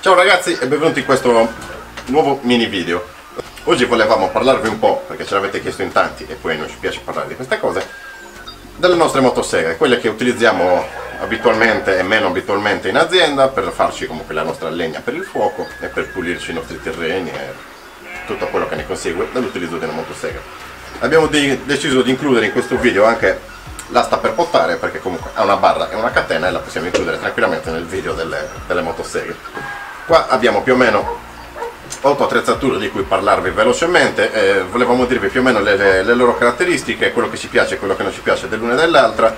Ciao ragazzi e benvenuti in questo nuovo mini video. Oggi volevamo parlarvi un po', perché ce l'avete chiesto in tanti e poi a noi ci piace parlare di queste cose, delle nostre motoseghe, quelle che utilizziamo abitualmente e meno abitualmente in azienda per farci comunque la nostra legna per il fuoco e per pulirci i nostri terreni e tutto quello che ne consegue dall'utilizzo una motosega. Abbiamo di deciso di includere in questo video anche l'asta per pottare perché comunque ha una barra e una catena e la possiamo includere tranquillamente nel video delle, delle motoseghe. Qua abbiamo più o meno 8 attrezzature di cui parlarvi velocemente, eh, volevamo dirvi più o meno le, le, le, loro caratteristiche, quello che ci piace e quello che non ci piace dell'una e dell'altra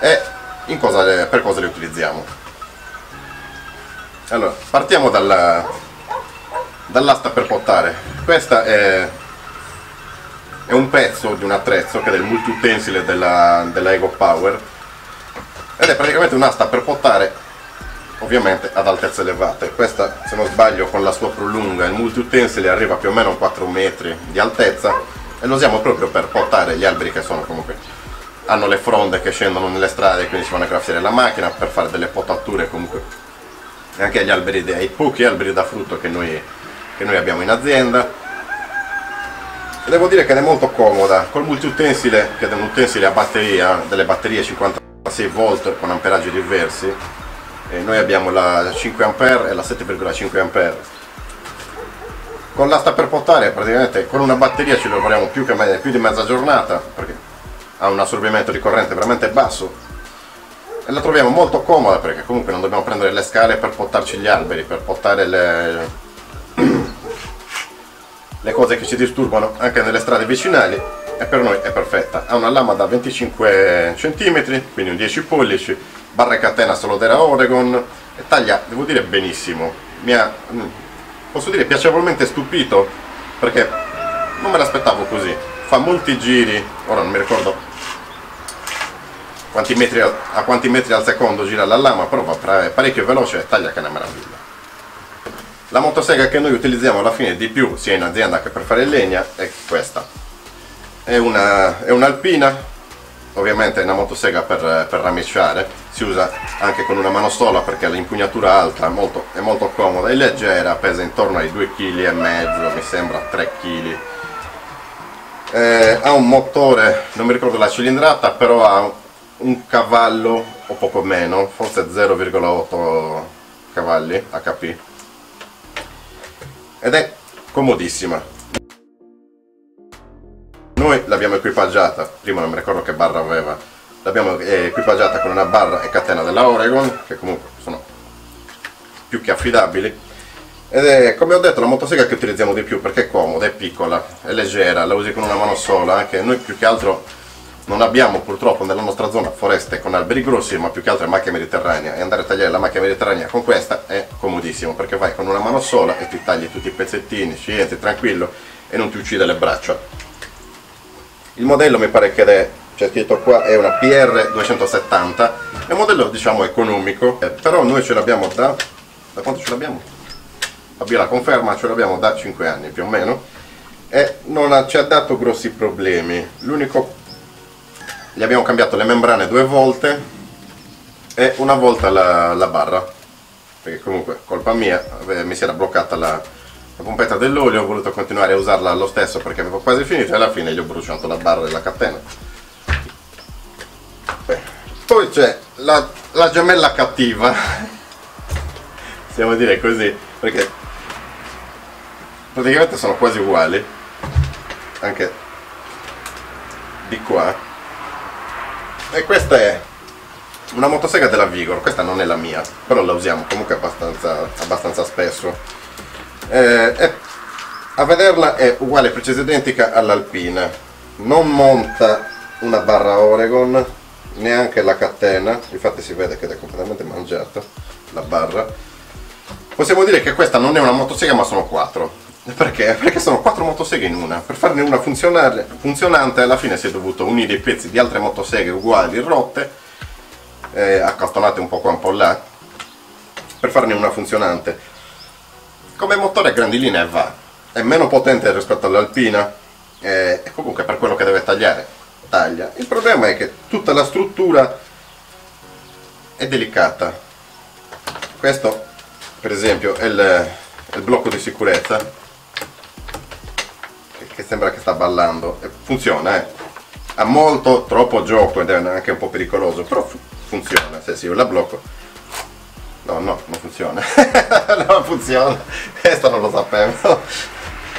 e cosa le, per cosa le utilizziamo. Allora, partiamo dalla, dall'asta per pottare. Questa è è un pezzo di un attrezzo che è del multiutensile della, della Ego Power. Ed è praticamente un'asta per pottare ovviamente ad altezze elevate. Questa se non sbaglio con la sua prolunga il multiutensile arriva più o meno a 4 metri di altezza e lo usiamo proprio per pottare gli alberi che sono comunque hanno le fronde che scendono nelle strade quindi si vanno a graffiare la macchina per fare delle potature comunque. Anche agli alberi ai pochi alberi da frutto che noi, che noi abbiamo in azienda devo dire che è molto comoda col multiutensile che è un utensile a batteria delle batterie 56 volt con amperaggi diversi e noi abbiamo la 5 A e la 7,5 A con l'asta per potare praticamente con una batteria ci lavoriamo più, più di mezza giornata perché ha un assorbimento di corrente veramente basso. E la troviamo molto comoda perché comunque non dobbiamo prendere le scale per pottarci gli alberi per pottare le, le cose che ci disturbano anche nelle strade vicinali e per noi è perfetta. Ha una lama da 25 cm, quindi un 10 pollici, barra catena solo della Oregon e taglia, devo dire, benissimo. Mi ha, mm, posso dire, piacevolmente stupito perché non me l'aspettavo così. Fa molti giri, ora non mi ricordo quanti metri, a quanti metri al secondo gira la lama, però va parecchio veloce e taglia che è una meraviglia. La motosega che noi utilizziamo alla fine di più, sia in azienda che per fare legna, è questa. È, una, è un'alpina, ovviamente è una motosega per, per ramicciare, si usa anche con una mano sola perché l'impugnatura alta è molto, è molto comoda, è leggera, pesa intorno ai 2,5 kg, mi sembra 3 kg. Eh, ha un motore, non mi ricordo la cilindrata, però ha un cavallo o poco meno, forse 0,8 cavalli HP ed è comodissima. Noi l'abbiamo equipaggiata prima non mi ricordo che barra aveva l'abbiamo equipaggiata con una barra e catena della Oregon che comunque sono più che affidabili. Ed è come ho detto la motosega che utilizziamo di più perché è comoda, è piccola, è leggera, la usi con una mano sola anche noi più che altro non abbiamo purtroppo nella nostra zona foreste con alberi grossi ma più che altro è macchia mediterranea. E andare a tagliare la macchia mediterranea con questa è comodissimo perché vai con una mano sola e ti tagli tutti i pezzettini, ci entri tranquillo e non ti uccide le braccia. Il modello mi pare che è c'è scritto qua è una PR270 è un modello diciamo economico eh, però noi ce l'abbiamo da da quanto ce l'abbiamo? Fabio la conferma ce l'abbiamo da 5 anni più o meno e non ha, ci ha dato grossi problemi. L'unico gli abbiamo cambiato le membrane due volte e una volta la, la barra. Perché comunque colpa mia mi si era bloccata la, la pompetta dell'olio ho voluto continuare a usarla lo stesso perché avevo quasi finito e alla fine gli ho bruciato la barra e la catena. Poi c'è la, la gemella cattiva. Possiamo dire così perché praticamente sono quasi uguali anche di qua e questa è una motosega della Vigor, questa non è la mia, però la usiamo comunque abbastanza, abbastanza spesso. Eh, a vederla è uguale, precisa identica all'Alpina, non monta una barra Oregon, neanche la catena, infatti si vede che è completamente mangiata la barra. Possiamo dire che questa non è una motosega ma sono quattro, perché? Perché sono quattro motoseghe in una. Per farne una funzionante alla fine si è dovuto unire i pezzi di altre motoseghe uguali, rotte, eh, accastonate un po' qua un po' là, per farne una funzionante. Come motore a grandi linee va, è meno potente rispetto all'Alpina eh, e comunque per quello che deve tagliare, taglia. Il problema è che tutta la struttura è delicata. Questo per esempio è il, il blocco di sicurezza che, sembra che sta ballando. Funziona eh. ha molto troppo gioco ed è anche un po' pericoloso però fu funziona. Se si io la blocco. No no non funziona. Non funziona. Questo non lo sapevo.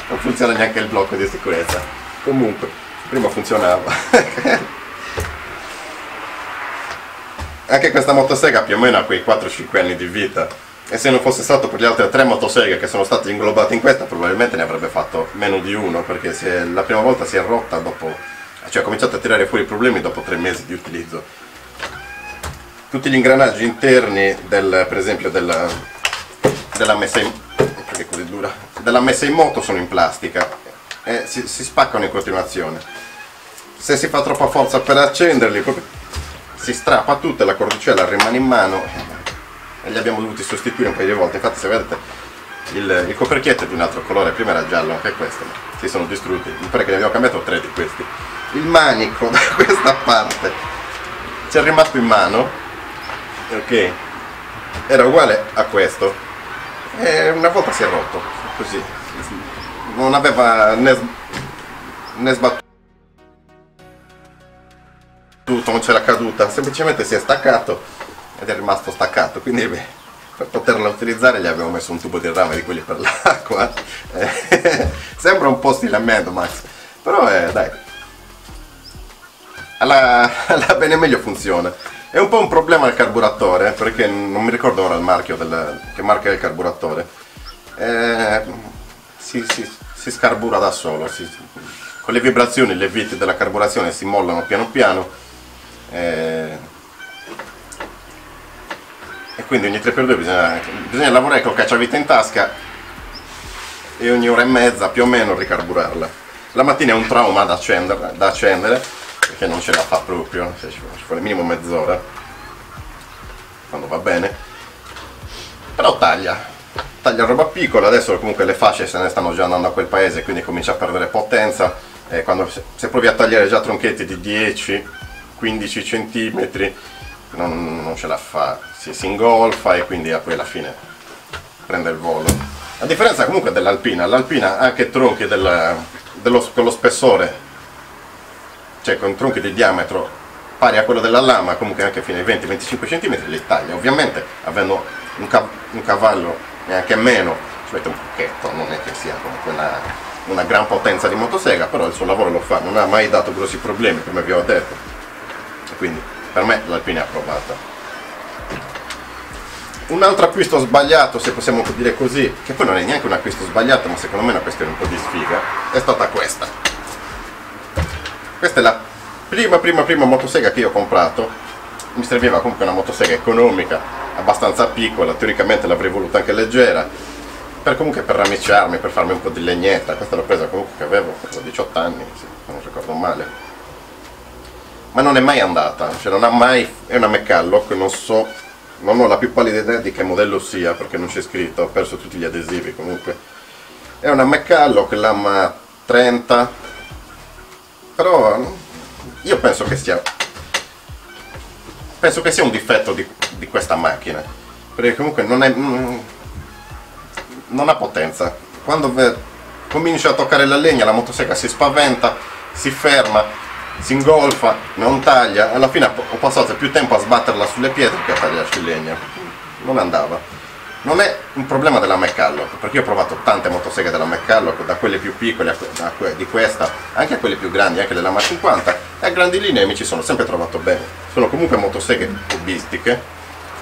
Non funziona neanche il blocco di sicurezza. Comunque prima funzionava. Anche questa motosega più o meno ha quei 4-5 anni di vita e se non fosse stato per le altre tre motoseghe che sono state inglobate in questa probabilmente ne avrebbe fatto meno di uno perché è, la prima volta si è rotta dopo cioè ha cominciato a tirare fuori i problemi dopo tre mesi di utilizzo. Tutti gli ingranaggi interni del, per esempio della, della, messa in, della messa in moto sono in plastica e si, si spaccano in continuazione. Se si fa troppa forza per accenderli si strappa tutto e la cordicella rimane in mano e li abbiamo dovuti sostituire un paio di volte. Infatti se vedete il, il coperchietto è di un altro colore. Prima era giallo anche questo ma si sono distrutti. Mi pare che ne abbiamo cambiato tre di questi. Il manico da questa parte ci è rimasto in mano ok? Era uguale a questo. E una volta si è rotto così. Non aveva né, né sbattuto non c'era caduta, semplicemente si è staccato ed è rimasto staccato, quindi beh, per poterla utilizzare gli abbiamo messo un tubo di rame di quelli per l'acqua. Eh, sembra un po' stile Mad Max, però eh, dai, alla, alla bene meglio funziona. È un po' un problema il carburatore, perché non mi ricordo ora il marchio del, che marca è il carburatore. Eh, si, si, si, scarbura da solo, si, con le vibrazioni le viti della carburazione si mollano piano piano eh, e quindi ogni 3x2 bisogna, bisogna lavorare col cacciavite in tasca e ogni ora e mezza più o meno ricarburarla. La mattina è un trauma da accendere, da accendere perché non ce la fa proprio cioè ci vuole minimo mezz'ora quando va bene. Però taglia taglia roba piccola. Adesso comunque le fasce se ne stanno già andando a quel paese quindi comincia a perdere potenza. E quando, se provi a tagliare già tronchetti di 10 15 cm non, non, ce la fa, si, si ingolfa e quindi poi alla fine prende il volo. A differenza comunque dell'alpina, l'alpina ha anche tronchi del, dello, con lo spessore, cioè con tronchi di diametro pari a quello della lama, comunque anche fino ai 20-25 cm li taglia. Ovviamente avendo un, cav un cavallo e anche meno, ci mette un pochetto, non è che sia comunque una, una gran potenza di motosega, però il suo lavoro lo fa, non ha mai dato grossi problemi come vi ho detto quindi per me l'Alpina è approvata un altro acquisto sbagliato se possiamo dire così che poi non è neanche un acquisto sbagliato ma secondo me è una questione un po' di sfiga è stata questa. Questa è la prima prima prima motosega che io ho comprato. Mi serviva comunque una motosega economica abbastanza piccola teoricamente l'avrei voluta anche leggera per comunque per ramicciarmi per farmi un po' di legnetta. Questa l'ho presa comunque che avevo 18 anni se non ricordo male. Ma non è mai andata, cioè non ha mai, è una McCulloch, non so, non ho la più pallida idea di che modello sia perché non c'è scritto, ho perso tutti gli adesivi comunque. È una McCulloch, l'AMA 30, però io penso che sia, penso che sia un difetto di, di questa macchina, perché comunque non, è, non ha potenza. Quando comincia a toccare la legna la motosega si spaventa, si ferma, si ingolfa, non taglia, alla fine ho passato più tempo a sbatterla sulle pietre che a tagliarci legna. Non andava. Non è un problema della McCulloch, perché io ho provato tante motoseghe della McCulloch, da quelle più piccole a que di questa, anche a quelle più grandi, anche della Ma 50, e a grandi linee mi ci sono sempre trovato bene. Sono comunque motoseghe hobbistiche,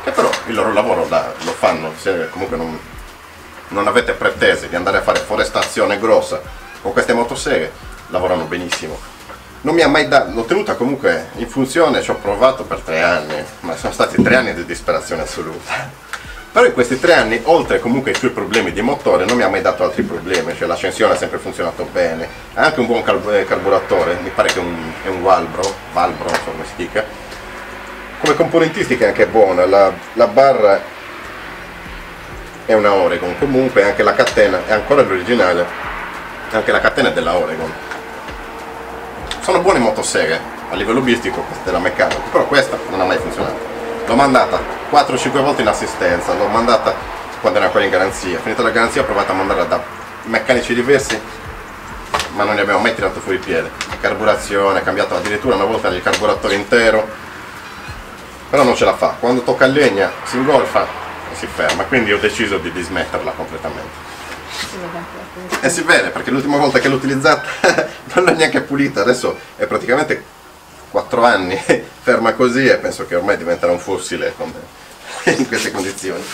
che però il loro lavoro la, lo fanno, se comunque non, non avete pretese di andare a fare forestazione grossa con queste motoseghe, lavorano benissimo non mi ha mai dato, l'ho tenuta comunque in funzione, ci ho provato per tre anni, ma sono stati tre anni di disperazione assoluta. Però in questi tre anni, oltre comunque ai suoi problemi di motore, non mi ha mai dato altri problemi, cioè l'accensione ha sempre funzionato bene, ha anche un buon eh, carburatore, mi pare che è un, è un Valbro, Valbro, non so come si dica. Come componentistica è anche buona, la, la barra è una Oregon, comunque anche la catena è ancora l'originale, anche la catena è della Oregon sono buone motoseghe a livello bistico della meccanica però questa non ha mai funzionato l'ho mandata 4-5 volte in assistenza l'ho mandata quando era ancora in garanzia. Finita la garanzia ho provato a mandarla da meccanici diversi, ma non ne abbiamo mai tirato fuori piede. Carburazione, cambiato addirittura una volta il carburatore intero, però non ce la fa. Quando tocca a legna si ingolfa e si ferma, quindi ho deciso di dismetterla completamente. E si vede perché l'ultima volta che l'ho utilizzata non l'ho neanche pulita, adesso è praticamente 4 anni ferma così e penso che ormai diventerà un fossile in queste condizioni.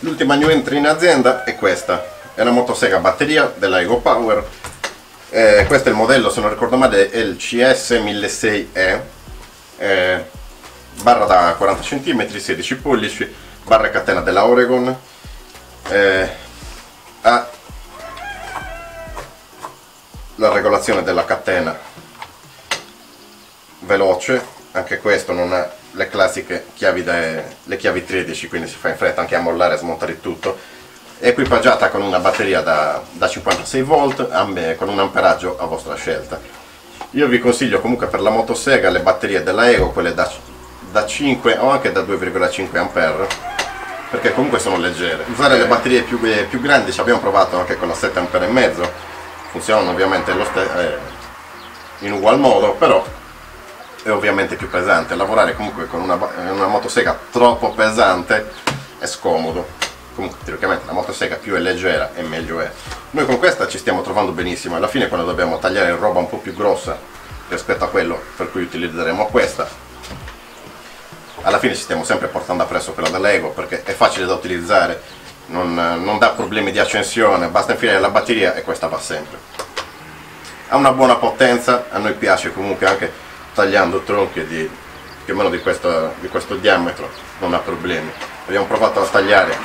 L'ultima new entry in azienda è questa, è una motosega batteria della Ego Power, eh, questo è il modello se non ricordo male è il CS1600E, eh, barra da 40 cm, 16 pollici, barra catena della Oregon, eh, ha la regolazione della catena. Veloce anche questo non ha le classiche chiavi, da, le chiavi 13 quindi si fa in fretta anche a mollare e smontare tutto. Equipaggiata con una batteria da, da 56 volt con un amperaggio a vostra scelta. Io vi consiglio comunque per la motosega le batterie della Ego quelle da, da 5 o anche da 2,5 ampere perché comunque sono leggere. Usare le batterie più, più grandi ci abbiamo provato anche con la 7 ampere e mezzo funzionano ovviamente eh, in ugual modo, però è ovviamente più pesante. Lavorare comunque con una, una motosega troppo pesante è scomodo. Comunque teoricamente la motosega più è leggera e meglio è. Noi con questa ci stiamo trovando benissimo, alla fine quando dobbiamo tagliare roba un po' più grossa rispetto a quello per cui utilizzeremo questa, alla fine ci stiamo sempre portando appresso quella da Lego perché è facile da utilizzare non, non dà problemi di accensione, basta infilare la batteria e questa va sempre. Ha una buona potenza, a noi piace comunque anche tagliando tronchi di più o meno di questo, di questo diametro, non ha problemi. Abbiamo provato a tagliare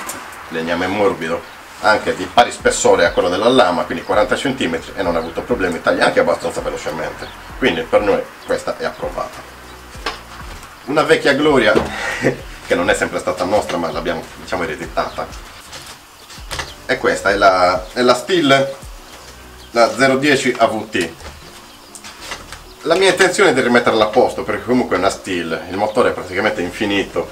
legname morbido anche di pari spessore a quello della lama, quindi 40 cm e non ha avuto problemi, taglia anche abbastanza velocemente. Quindi per noi questa è approvata. Una vecchia gloria che non è sempre stata nostra ma l'abbiamo diciamo ereditata è questa, è la, è la Steel, la 010 AVT. La mia intenzione è di rimetterla a posto perché comunque è una Steel, il motore è praticamente infinito.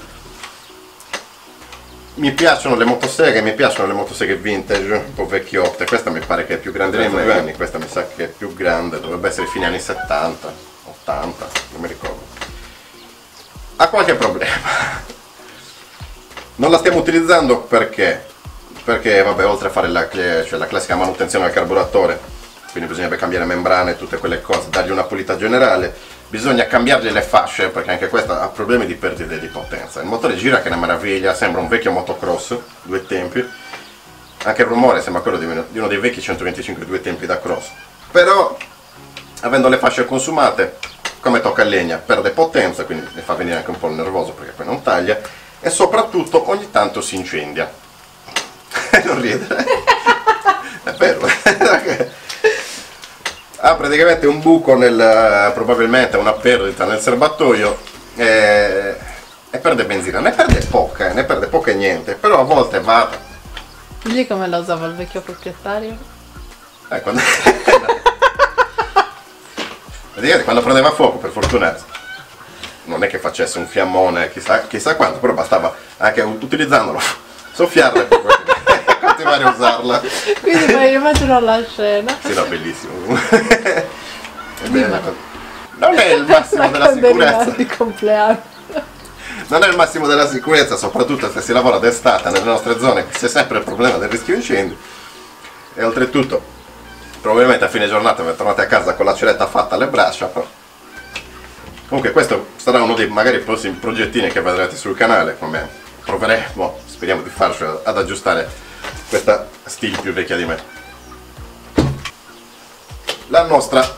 Mi piacciono le motoseghe, mi piacciono le motoseghe vintage, un po' vecchiotte, questa mi pare che è più grande dei miei anni, questa mi sa che è più grande, dovrebbe essere fine anni 70, 80, non mi ricordo. Ha qualche problema. Non la stiamo utilizzando perché perché vabbè oltre a fare la, cioè, la classica manutenzione al carburatore quindi bisognerebbe cambiare membrane e tutte quelle cose dargli una pulita generale bisogna cambiargli le fasce perché anche questa ha problemi di perdita di potenza. Il motore gira che è una meraviglia sembra un vecchio motocross due tempi. Anche il rumore sembra quello di uno, dei vecchi 125 due tempi da cross. Però avendo le fasce consumate come tocca a legna perde potenza quindi ne fa venire anche un po' il nervoso perché poi non taglia e soprattutto ogni tanto si incendia non ridere. È vero. ha praticamente un buco nel, probabilmente una perdita nel serbatoio e, e perde benzina. Ne perde poca, ne perde poca e niente, però a volte va... Lì come la usava il vecchio proprietario? Eh, quando... Praticamente quando prendeva fuoco, per fortuna non è che facesse un fiammone chissà, chissà quanto, però bastava anche utilizzandolo soffiarla e poi continuare a usarla. Quindi poi immagino la scena. Sì, no, bellissimo. Non è il massimo della sicurezza. di compleanno. Non è il massimo della sicurezza, soprattutto se si lavora d'estate nelle nostre zone, c'è sempre il problema del rischio incendi. E oltretutto, probabilmente a fine giornata tornate a casa con la celetta fatta alle braccia, però. Comunque questo sarà uno dei magari prossimi progettini che vedrete sul canale, come proveremo, speriamo di farci ad aggiustare questa stile più vecchia di me. La nostra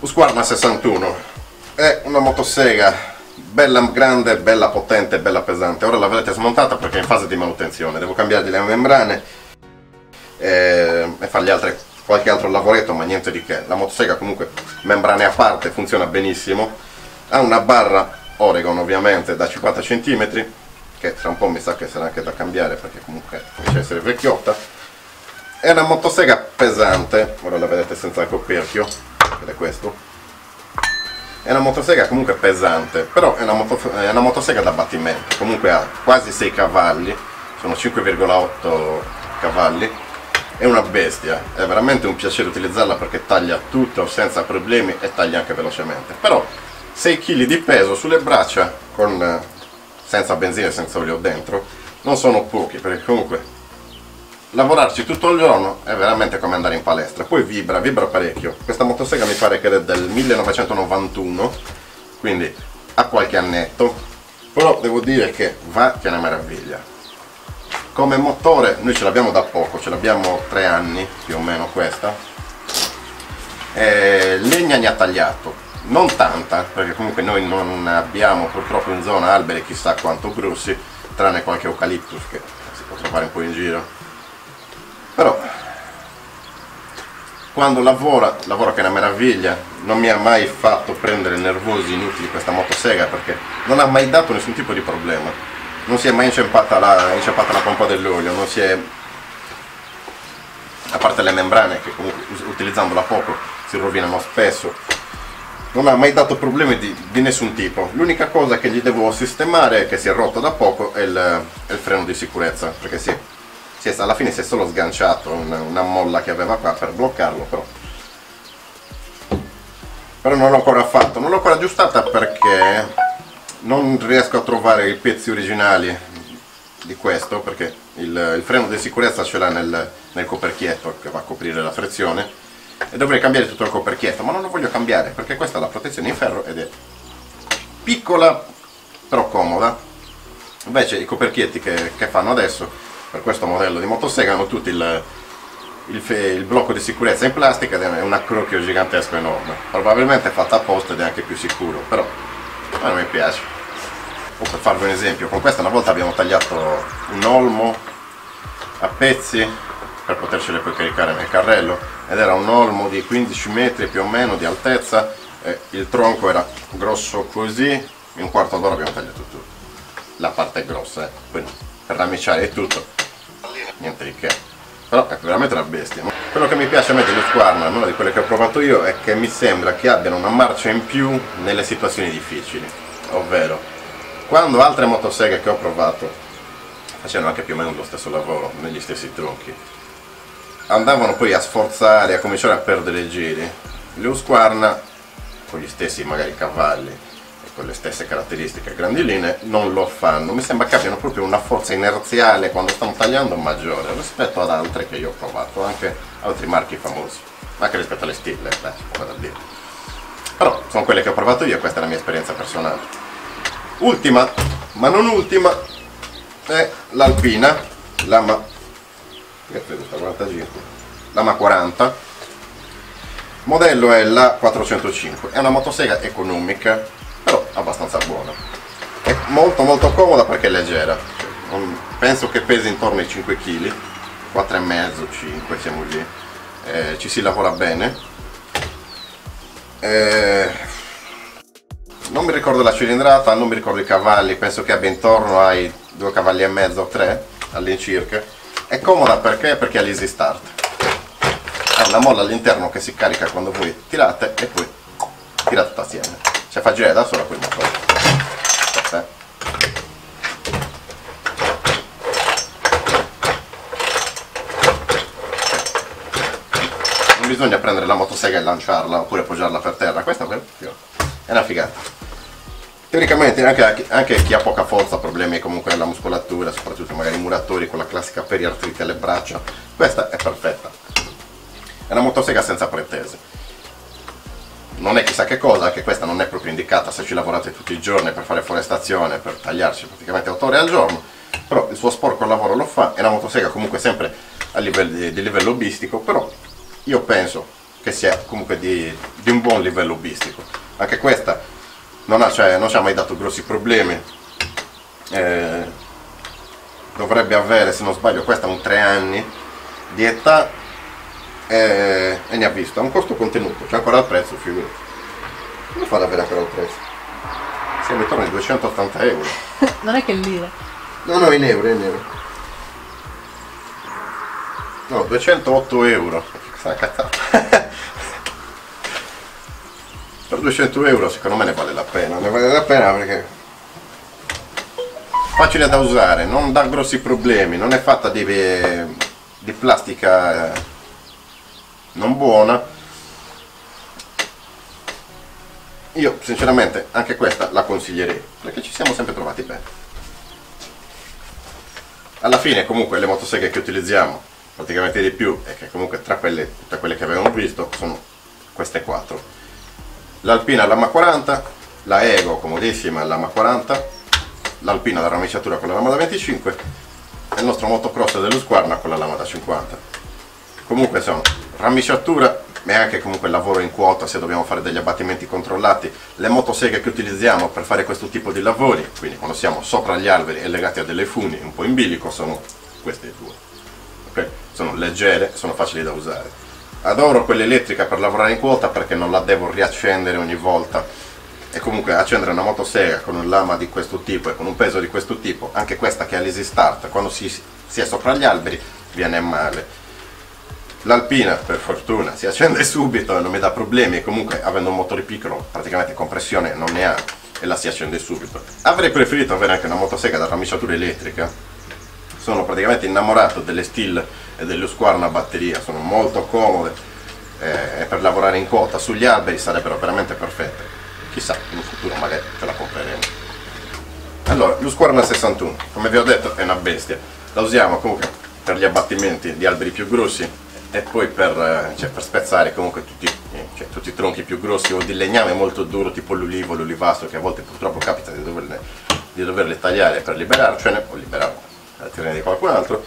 Husqvarna 61 è una motosega bella grande, bella potente, bella pesante. Ora la vedete smontata perché è in fase di manutenzione. Devo cambiargli le membrane e, e fargli altre, qualche altro lavoretto ma niente di che. La motosega comunque membrane a parte funziona benissimo. Ha una barra Oregon ovviamente da 50 cm che tra un po' mi sa che sarà anche da cambiare perché comunque comincia a essere vecchiotta. È una motosega pesante ora la vedete senza il coperchio ed è questo. È una motosega comunque pesante, però è una, moto, è una motosega da battimento, comunque ha quasi 6 cavalli, sono 5,8 cavalli, è una bestia, è veramente un piacere utilizzarla perché taglia tutto senza problemi e taglia anche velocemente. Però 6 kg di peso sulle braccia con, senza benzina e senza olio dentro non sono pochi perché comunque lavorarci tutto il giorno è veramente come andare in palestra. Poi vibra, vibra parecchio. Questa motosega mi pare che è del 1991 quindi ha qualche annetto. Però devo dire che va che è una meraviglia. Come motore noi ce l'abbiamo da poco ce l'abbiamo tre anni più o meno questa. E legna ne ha tagliato non tanta perché comunque noi non abbiamo purtroppo in zona alberi chissà quanto grossi tranne qualche eucaliptus che si può trovare un po' in giro. Però quando lavora, lavora che è una meraviglia, non mi ha mai fatto prendere nervosi inutili questa motosega perché non ha mai dato nessun tipo di problema. Non si è mai inciampata la, inciampata la pompa dell'olio, non si è... a parte le membrane che comunque utilizzandola poco si rovinano spesso, non ha mai dato problemi di, di nessun tipo. L'unica cosa che gli devo sistemare, che si è rotto da poco, è il, è il freno di sicurezza, perché sì, è, alla fine si è solo sganciato una, una molla che aveva qua per bloccarlo però. Però non l'ho ancora fatto. Non l'ho ancora aggiustata perché non riesco a trovare i pezzi originali di questo perché il, il freno di sicurezza ce l'ha nel, nel coperchietto che va a coprire la frizione e dovrei cambiare tutto il coperchietto ma non lo voglio cambiare perché questa è la protezione in ferro ed è piccola però comoda. Invece i coperchietti che, che fanno adesso per questo modello di motosega hanno tutti il, il, il, blocco di sicurezza in plastica ed è un accrocchio gigantesco enorme. Probabilmente è fatta apposta ed è anche più sicuro però a me piace. O per farvi un esempio con questa una volta abbiamo tagliato un olmo a pezzi per potercele poi caricare nel carrello ed era un olmo di 15 metri più o meno di altezza e il tronco era grosso così in un quarto d'ora abbiamo tagliato tutto. La parte grossa eh. poi per ramiciare e tutto. Niente di che. Però è veramente una bestia. Quello che mi piace a me dello Squarna una di quelle che ho provato io è che mi sembra che abbiano una marcia in più nelle situazioni difficili. Ovvero quando altre motoseghe che ho provato facevano anche più o meno lo stesso lavoro negli stessi tronchi andavano poi a sforzare a cominciare a perdere i giri. Le Husqvarna con gli stessi magari cavalli con le stesse caratteristiche grandi linee non lo fanno. Mi sembra che abbiano proprio una forza inerziale quando stanno tagliando maggiore rispetto ad altre che io ho provato anche altri marchi famosi anche rispetto alle stille beh, come da dire. Però sono quelle che ho provato io questa è la mia esperienza personale. Ultima ma non ultima è l'Alpina l'Ama l'Ama 40 modello è la 405 è una motosega economica però abbastanza buona. È molto molto comoda perché è leggera. Penso che pesi intorno ai 5 kg 4,5 5 siamo lì. Eh, ci si lavora bene. Eh, non mi ricordo la cilindrata non mi ricordo i cavalli. Penso che abbia intorno ai 2 cavalli e mezzo 3 all'incirca è comoda perché? perché ha l'easy start ha una molla all'interno che si carica quando voi tirate e poi tirate tutto assieme cioè fa girare da sola quel motore Aspetta. non bisogna prendere la motosega e lanciarla oppure appoggiarla per terra questa è una figata teoricamente anche, anche, chi ha poca forza problemi comunque nella muscolatura soprattutto magari i muratori con la classica periartrite alle braccia questa è perfetta è una motosega senza pretese non è chissà che cosa, che questa non è proprio indicata se ci lavorate tutti i giorni per fare forestazione, per tagliarci praticamente 8 ore al giorno, però il suo sporco lavoro lo fa, è una motosega comunque sempre a livello di, di livello hobbistico, però io penso che sia comunque di, di un buon livello hobbistico. Anche questa non, ha, cioè, non ci ha mai dato grossi problemi, eh, dovrebbe avere, se non sbaglio, questa un 3 anni di età e, e ne ha visto, ha un costo contenuto, c'è ancora il prezzo, figurati. Come fa ad avere ancora il prezzo? Siamo intorno ai 280 euro. non è che lira. No, no, in euro, in euro. No, 208 euro. Per 200 euro secondo me ne vale la pena ne vale la pena perché facile da usare non dà grossi problemi non è fatta di, di plastica eh, non buona. Io sinceramente anche questa la consiglierei perché ci siamo sempre trovati bene. Alla fine comunque le motoseghe che utilizziamo praticamente di più e che comunque tra quelle, tra quelle che avevamo visto sono queste quattro l'Alpina lama 40 la Ego comodissima lama 40 l'Alpina da ramiciatura con la lama da 25 e il nostro motocross dello Squarna con la lama da 50 comunque sono ramiciatura e anche comunque lavoro in quota se dobbiamo fare degli abbattimenti controllati. Le motoseghe che utilizziamo per fare questo tipo di lavori quindi quando siamo sopra gli alberi e legati a delle funi un po' in bilico sono queste due. Okay? sono leggere, sono facili da usare adoro quella elettrica per lavorare in quota perché non la devo riaccendere ogni volta. E comunque accendere una motosega con un lama di questo tipo e con un peso di questo tipo anche questa che è l'easy start quando si, si è sopra gli alberi viene male. L'Alpina per fortuna si accende subito e non mi dà problemi, comunque avendo un motore piccolo praticamente compressione non ne ha e la si accende subito. Avrei preferito avere anche una motosega da ramiciatura elettrica, sono praticamente innamorato delle Steel e delle Husqvarna a batteria, sono molto comode eh, e per lavorare in quota sugli alberi sarebbero veramente perfette. Chissà, in un futuro magari ce la compreremo. Allora, l'Husqvarna 61, come vi ho detto è una bestia, la usiamo comunque per gli abbattimenti di alberi più grossi e poi per, eh, cioè, per spezzare comunque tutti, eh, cioè, tutti, i tronchi più grossi o di legname molto duro tipo l'ulivo, l'olivastro che a volte purtroppo capita di doverle, di doverle tagliare per liberarcene o liberare la tirare di qualcun altro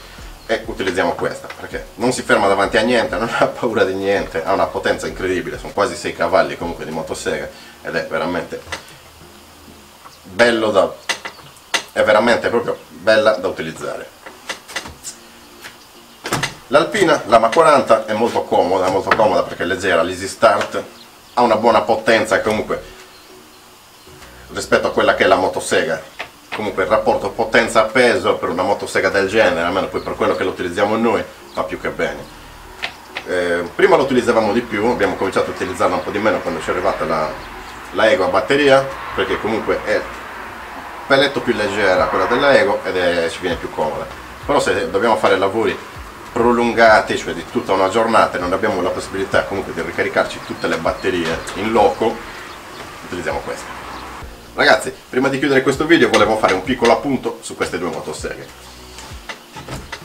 e utilizziamo questa perché non si ferma davanti a niente, non ha paura di niente, ha una potenza incredibile, sono quasi 6 cavalli comunque di motosega ed è veramente bello da è veramente proprio bella da utilizzare L'Alpina, lama 40, è molto comoda, molto comoda perché è leggera, l'Easy Start, ha una buona potenza comunque rispetto a quella che è la motosega. Comunque il rapporto potenza-peso per una motosega del genere, almeno poi per quello che lo utilizziamo noi, va più che bene. Eh, prima lo utilizzavamo di più, abbiamo cominciato a utilizzarla un po' di meno quando ci è arrivata la, la Ego a batteria, perché comunque è pelletto più leggera quella della Ego ed è, ci viene più comoda. Però se dobbiamo fare lavori prolungati, cioè di tutta una giornata e non abbiamo la possibilità comunque di ricaricarci tutte le batterie in loco, utilizziamo queste. Ragazzi, prima di chiudere questo video volevo fare un piccolo appunto su queste due motoseghe.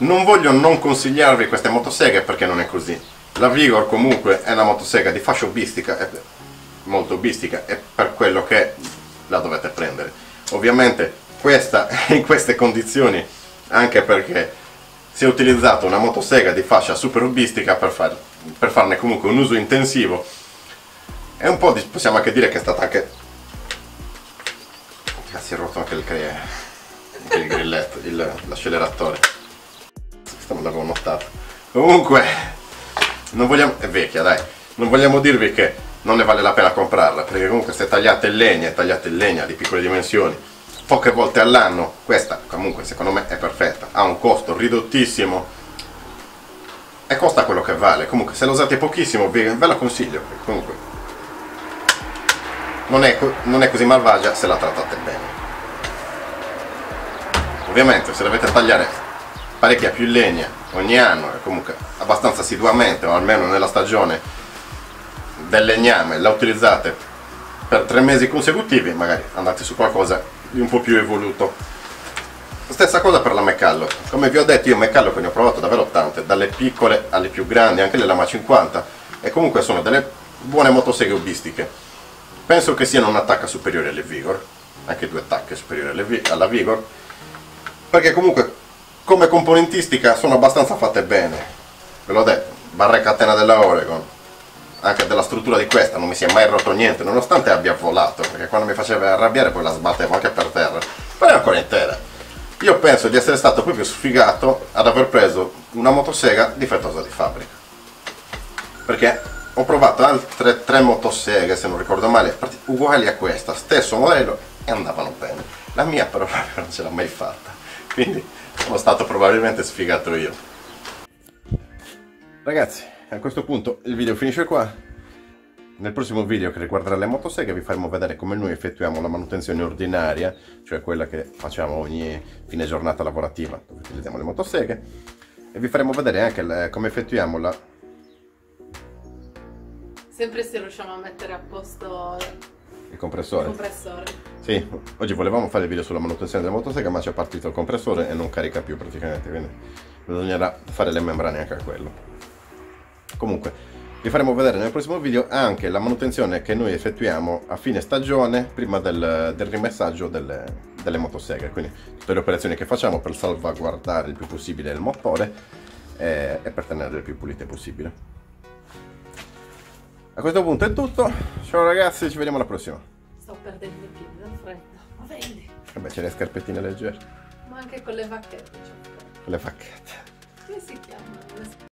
Non voglio non consigliarvi queste motoseghe perché non è così. La Vigor comunque è una motosega di fascia hobbistica, è molto hobbistica e per quello che la dovete prendere. Ovviamente questa in queste condizioni anche perché si è utilizzato una motosega di fascia super hobbistica per, far, per farne comunque un uso intensivo e un po' di, possiamo anche dire che è stata anche ah, si è rotto anche il, il grilletto, l'acceleratore. Questo non l'avevo notato comunque non vogliamo, è vecchia dai. Non vogliamo dirvi che non ne vale la pena comprarla perché comunque se tagliate in legna e tagliate in legna di piccole dimensioni poche volte all'anno questa comunque secondo me è perfetta. Ha un costo ridottissimo e costa quello che vale. Comunque se la usate pochissimo ve la consiglio. Comunque non è, non è così malvagia se la trattate bene ovviamente se dovete tagliare parecchia più legna ogni anno e comunque abbastanza assiduamente o almeno nella stagione del legname la utilizzate per tre mesi consecutivi magari andate su qualcosa di un po' più evoluto. Stessa cosa per la Mecallo, come vi ho detto io Mecallo ne ho provato davvero tante, dalle piccole alle più grandi, anche le Lama 50 e comunque sono delle buone motoseghe hobbistiche. Penso che siano un'attacca superiore alle Vigor, anche due attacche superiori alla Vigor, perché comunque come componentistica sono abbastanza fatte bene, ve l'ho detto, barra e catena della Oregon, anche della struttura di questa non mi si è mai rotto niente nonostante abbia volato perché quando mi faceva arrabbiare poi la sbattevo anche per terra però è ancora intera. Io penso di essere stato proprio sfigato ad aver preso una motosega difettosa di fabbrica. Perché ho provato altre tre motoseghe se non ricordo male. Uguali a questa stesso modello e andavano bene. La mia però non ce l'ha mai fatta. Quindi sono stato probabilmente sfigato io. Ragazzi a questo punto il video finisce qua. Nel prossimo video che riguarderà le motoseghe vi faremo vedere come noi effettuiamo la manutenzione ordinaria, cioè quella che facciamo ogni fine giornata lavorativa, dove utilizziamo le motoseghe, e vi faremo vedere anche come effettuiamo la... Sempre se riusciamo a mettere a posto il il compressore. compressore. Sì, oggi volevamo fare il video sulla manutenzione della motosega ma ci è partito il compressore e non carica più praticamente, quindi bisognerà fare le membrane anche a quello. Comunque, vi faremo vedere nel prossimo video anche la manutenzione che noi effettuiamo a fine stagione prima del, del rimessaggio delle, delle motoseghe, quindi tutte le operazioni che facciamo per salvaguardare il più possibile il motore e, e per tenerle il più pulite possibile. A questo punto è tutto, ciao ragazzi, ci vediamo alla prossima. Sto perdendo i piedi dal freddo. Ma vedi? Vabbè, c'è le scarpettine leggere, Ma anche con le vacchette. Cioè, le facchette. come si chiamano?